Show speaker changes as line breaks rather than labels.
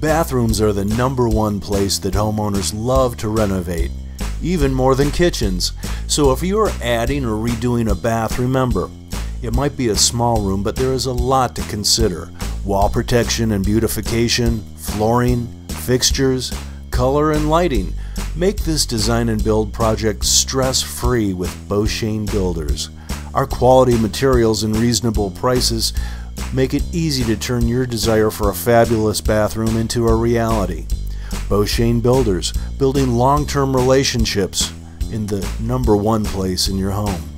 Bathrooms are the number one place that homeowners love to renovate, even more than kitchens. So if you are adding or redoing a bath, remember, it might be a small room, but there is a lot to consider. Wall protection and beautification, flooring, fixtures, color and lighting. Make this design and build project stress-free with Beauchain Builders. Our quality materials and reasonable prices make it easy to turn your desire for a fabulous bathroom into a reality. Beauchain Builders, building long term relationships in the number one place in your home.